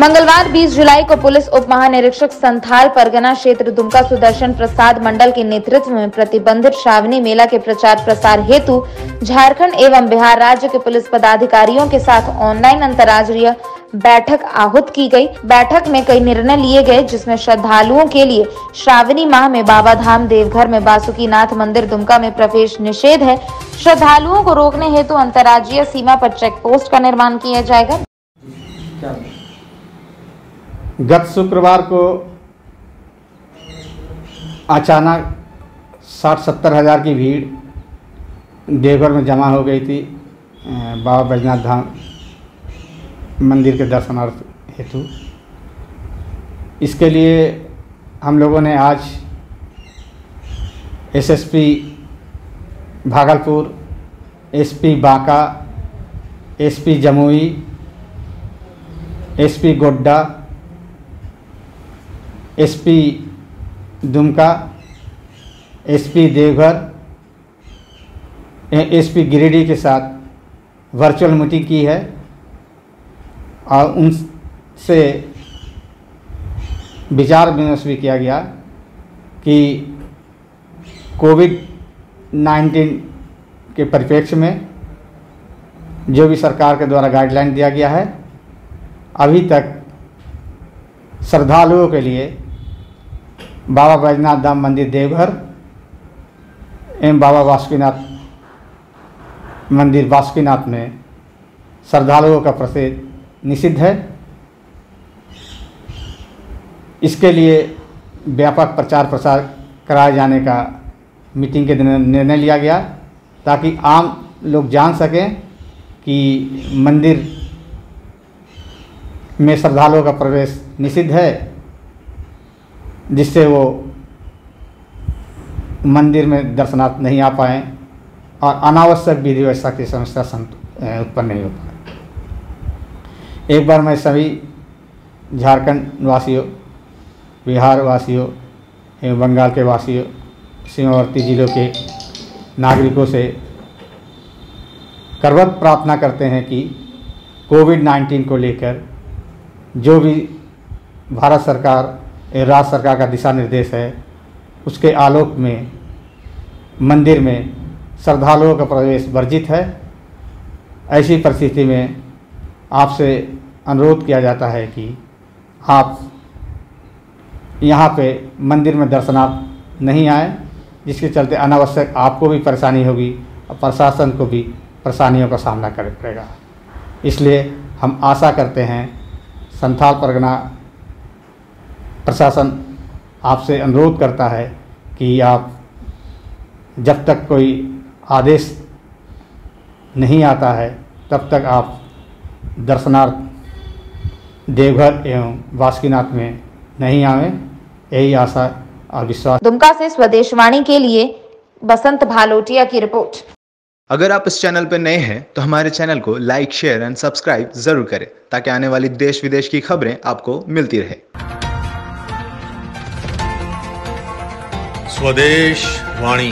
मंगलवार 20 जुलाई को पुलिस उप महानिरीक्षक संथाल परगना क्षेत्र दुमका सुदर्शन प्रसाद मंडल के नेतृत्व में प्रतिबंधित श्रावणी मेला के प्रचार प्रसार हेतु झारखंड एवं बिहार राज्य के पुलिस पदाधिकारियों के साथ ऑनलाइन अंतर्राज्यीय बैठक आहूत की गई। बैठक में कई निर्णय लिए गए, जिसमें श्रद्धालुओं के लिए श्रावणी माह में बाबा धाम देवघर में बासुकी नाथ मंदिर दुमका में प्रवेश निषेध है। श्रद्धालुओं को रोकने हेतु अंतर्राज्यीय सीमा पर चेक पोस्ट का निर्माण किया जाएगा। गत शुक्रवार को अचानक साठ सत्तर हज़ार की भीड़ देवघर में जमा हो गई थी बाबा बैजनाथ धाम मंदिर के दर्शनार्थ हेतु। इसके लिए हम लोगों ने आज SSP Bhagalpur, SP Banka, SP Jamui, SP Godda SP Dumka, SP Deoghar SP Giridih के साथ वर्चुअल मीटिंग की है। और उनसे विचार विमर्श भी किया गया कि कोविड नाइन्टीन के परिप्रेक्ष्य में जो भी सरकार के द्वारा गाइडलाइन दिया गया है, अभी तक श्रद्धालुओं के लिए बाबा बैजनाथ धाम मंदिर देवघर, एवं बाबा वासुकीनाथ मंदिर वासुकीनाथ में श्रद्धालुओं का प्रसिद्ध, निषिद्ध है। इसके लिए व्यापक प्रचार प्रसार कराए जाने का मीटिंग के दिन निर्णय लिया गया, ताकि आम लोग जान सकें कि मंदिर में श्रद्धालुओं का प्रवेश निषिद्ध है। जिससे वो मंदिर में दर्शनार्थ नहीं आ पाएँ और अनावश्यक विधि व्यवस्था की समस्या उत्पन्न नहीं हो पाए। एक बार मैं सभी झारखंड वासियों, बिहार वासियों, एवं बंगाल के वासियों, सीमावर्ती जिलों के नागरिकों से करवत प्रार्थना करते हैं कि कोविड 19 को लेकर जो भी भारत सरकार राज्य सरकार का दिशा निर्देश है। उसके आलोक में, मंदिर में श्रद्धालुओं का प्रवेश वर्जित है। ऐसी परिस्थिति में आपसे अनुरोध किया जाता है कि आप यहाँ पे मंदिर में दर्शनार्थ नहीं आए, जिसके चलते अनावश्यक आपको भी परेशानी होगी और प्रशासन को भी परेशानियों का सामना करना पड़ेगा इसलिए हम आशा करते हैं, संथाल परगना प्रशासन आपसे अनुरोध करता है कि आप जब तक कोई आदेश नहीं आता है तब तक आप दर्शनार्थ देवघर एवं वासुकीनाथ में नहीं आवें यही आशा और विश्वास। दुमका से स्वदेशवाणी के लिए बसंत भालोटिया की रिपोर्ट। अगर आप इस चैनल पर नए हैं तो हमारे चैनल को लाइक शेयर एंड सब्सक्राइब ज़रूर करें ताकि आने वाली देश विदेश की खबरें आपको मिलती रहे। स्वदेश वाणी।